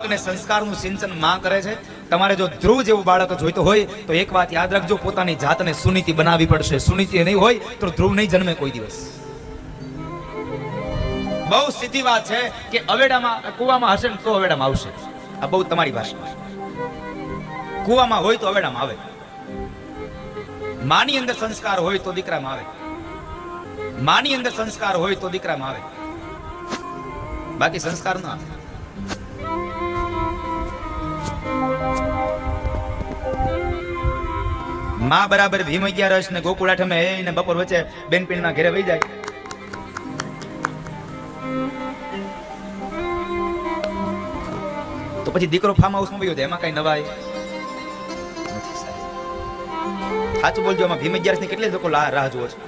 અને સંસ્કારનું સિંચનમાં કરે છે. તમારે જો ધ્રુવ જેવું બાળક જોઈતો હોય, તો એક વાત યાદ રાખજો, પોતાની જાતને સુનીતિ બનાવવી પડશે. સુનીતિ નહીં હોય, તો ધ્રુવ નહીં જન્મે કોઈ દિવસ. બહુ સીધી વાત છે કે અવેડામાં, કુવામાં હશે ને તો અવેડામાં આવશે. આ બહુ તમારી ભાષા. કુવામાં હોય તો અવેડામાં આવે. માની અંદર સંસ્કાર હોય તો દીકરામાં આવે. માની અંદર સંસ્કાર હોય તો દીકરામાં આવે. બાકી સંસ્કાર ના આવે. માં બરાબર ભીમ અગિયારસ ને ગોકુળ આઠમે ને બપોર વચ્ચે બેનપીણના ઘરે વહી જાય. તો પછી દીકરો ફાર્મ હાઉસમાં જાય, એમાં કઈ નવાય સાચું બોલજો, આમાં ભીમ અગિયારસની કેટલી લોકો રાહ જુઓ છો.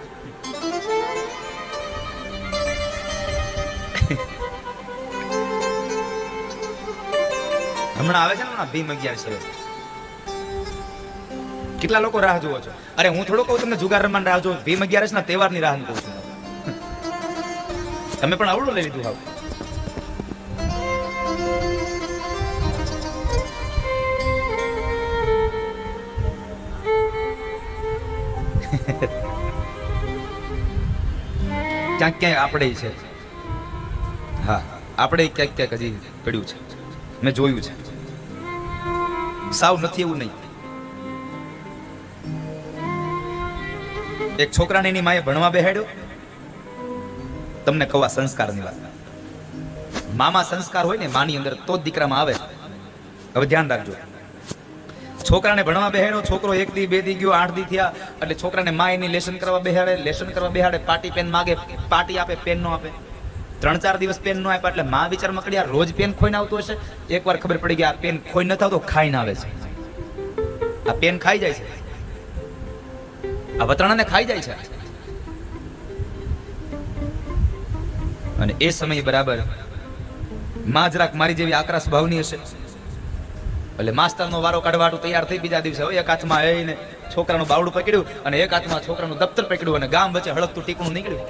હમણાં આવે છે ને ભીમ અગિયારસ કેટલા લોકો રાહ જુઓ છો? અરે, હું થોડો કહું તમને જુગાર રમવાની રાહ જોઉં ભીમ અગિયારસ ના તહેવારની રાહ કહું છું. તમે પણ આવડું લઈ લીધું હવે ક્યાંક ક્યાંક આપણે છે. હા, આપણે ક્યાંક ક્યાંક હજી પડ્યું છે. મેં જોયું છે. સાવ નથી એવું નહીં. એક છોકરાને એની માએ ભણવા બેહાડ્યો. તમને કહું આ સંસ્કારની વાત. મામા સંસ્કાર હોય ને, માની અંદર તો દીકરામાં આવે. હવે ધ્યાન રાખજો. છોકરાને ભણવા બેહાડ્યો, છોકરો એક દી બે દી ગયો આઠ દી થયા, એટલે છોકરાને મા એની લેસન કરવા બેહાડે, લેસન કરવા બેહાડે, પાટી પેન માગે, પાટી આપે, પેન નો આપે. ત્રણ ચાર દિવસ પેન નો આપ્યા, એટલે મા વિચારમાં કરી આ રોજ પેન ખોઈને આવતો હશે. એકવાર ખબર પડી ગઈ આ પેન ખોઈ નથી આવતો ખાઈને આવે છે. આ પેન ખાઈ જાય છે. આ વતરાણાને ખાઈ જાય છે. અને એ સમય બરાબરમાં જરાક મારી જેવી આકરા સ્વભાવની હશે. એટલે માસ્તરનો વારો કાઢવાટું તૈયાર થઈ બીજા દિવસે એક હાથમાં એને છોકરાનું બાવડું પકડ્યું અને એક હાથમાં છોકરાનું દફતર પકડ્યું અને ગામ વચ્ચે હળકતું ટીકણું નીકળ્યું.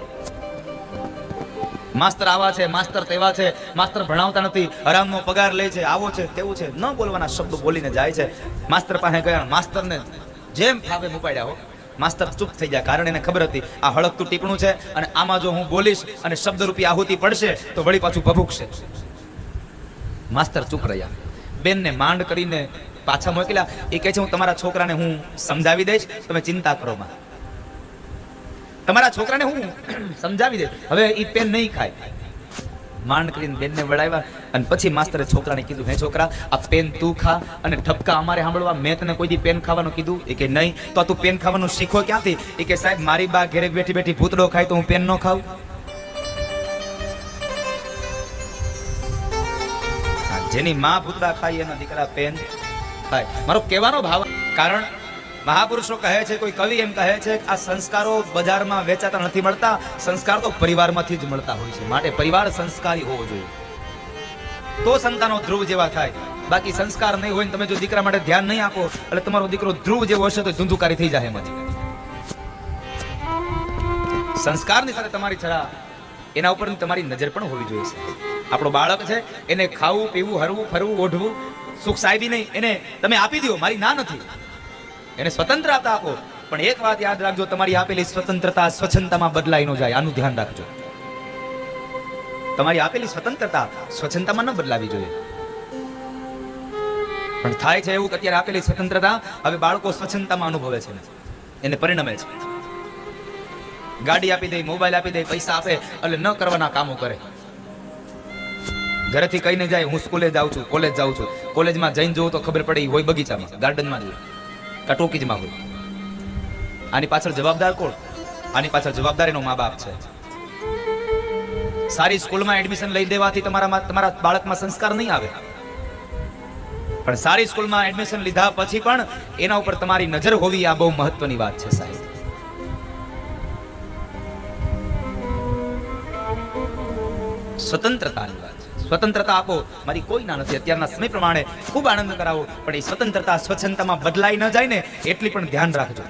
માસ્તર આવા છે, માસ્તર તેવા છે, માસ્તર ભણાવતા નથી, હરામનો પગાર લે છે, આવો છે, તેવું છે. ન બોલવાના શબ્દો બોલીને જાય છે. માસ્તર પાસે ગયા, માસ્તરને જેમ ફાવે મુપાડ્યા હો. માસ્તર ચૂપ થઈ ગયા કારણ એને ખબર હતી આ હળકતું ટીપણું છે અને આમાં જો હું બોલીશ અને શબ્દરૂપી આહુતિ પડશે તો વળી પાછું ભભૂકશે. માસ્તર ચૂપ રહ્યા. બેનને માંડ કરીને પાછા મોકલ્યા. એ કહે છે, હું તમારા છોકરાને હું સમજાવી દઈશ. તમે ચિંતા કરો માં. તમારા છોકરાને હું સમજાવી દઈશ. હવે એ પેન નહીં ખાય. માંડ કરીને બેનને વડાવ્યા અને પછી માસ્તરે છોકરાને કીધું, હે છોકરા, આ પેન તું ખા અને ઠપકા અમારે સાંભળવા. મેં તને કોઈ દી પેન ખાવાનું કીધું? એ કે નહીં. તો તું પેન ખાવાનું શીખો ક્યાંથી? એ કે સાહેબ, મારી બા ઘરે બેઠી બેઠી ભૂતડો ખાય તો હું પેન ન ખાઉં. જેની માં ભૂતડા ખાય એના દીકરા પેન ખાય. મારો કહેવાનો ભાવ કારણ મહાપુરુષો કહે છે, કોઈ કવિ એમ કહે છે આ સંસ્કારો બજારમાં વેચાતા નથી મળતા, સંસ્કાર તો પરિવારમાંથી જ મળતા હોય છે. માટે પરિવાર સંસ્કારી હોવો જોઈએ. તો સંતાનો ધ્રુવ જેવા થાય. બાકી સંસ્કાર નહીં હોય તમે જો દીકરા માટે ધ્યાન નહીં આપો, એટલે તમારો દીકરો ધ્રુવ જેવો હશે તો ધુંધુકારી થઈ જાય એમાંથી. સંસ્કારની સાથે તમારી છરા એના ઉપર તમારી નજર પણ હોવી જોઈએ આપણો બાળક છે, એને ખાવું, પીવું, હરવું, ફરવું, ઓઢવું, સુખ સાહેબી નહીં, એને તમે આપી દો મારી ના નથી. એને સ્વતંત્રતા આપો. પણ એક વાત યાદ રાખજો, તમારી આપેલી સ્વતંત્રતા સ્વચ્છતામાં બદલાઈ ન જાય. આનું ધ્યાન રાખજો. તમારી આપેલી સ્વતંત્રતા સ્વચ્છતામાં ન બદલાવી જોઈએ. પણ થાય છે એવું કે અત્યારે આપેલી સ્વતંત્રતા હવે બાળકો સ્વચ્છતામાં અનુભવે છે. એને પરિણમે છે. ગાડી આપી દે, મોબાઈલ આપી દે, પૈસા આપે, એટલે ન કરવાના કામો કરે. ઘરેથી કહીને જાય, હું સ્કૂલે જાઉં છું, કોલેજ જાઉં છું. કોલેજમાં જઈને જોઉં તો ખબર પડે ઈ હોય બગીચામાં, ગાર્ડનમાં જ હોય જ ટોકીજમાં આની પાછળ જવાબદાર કોણ? આની પાછળ જવાબદાર એનો મા બાપ છે. સારી સ્કૂલમાં એડમિશન લઈ દેવાથી તમારા તમારા બાળકમાં સંસ્કાર નહીં આવે. પણ સારી સ્કૂલમાં એડમિશન લીધા પછી પણ એના ઉપર તમારી નજર હોવી આ બહુ મહત્વની વાત છે, સાહેબ. સ્વતંત્રતાની. સ્વતંત્રતા આપો. મારી કોઈ ના નથી. અત્યારના સમય પ્રમાણે ખૂબ આનંદ કરાવો. પણ એ સ્વતંત્રતા સ્વચ્છતામાં બદલાઈ ન જાય ને, એટલી પણ ધ્યાન રાખજો.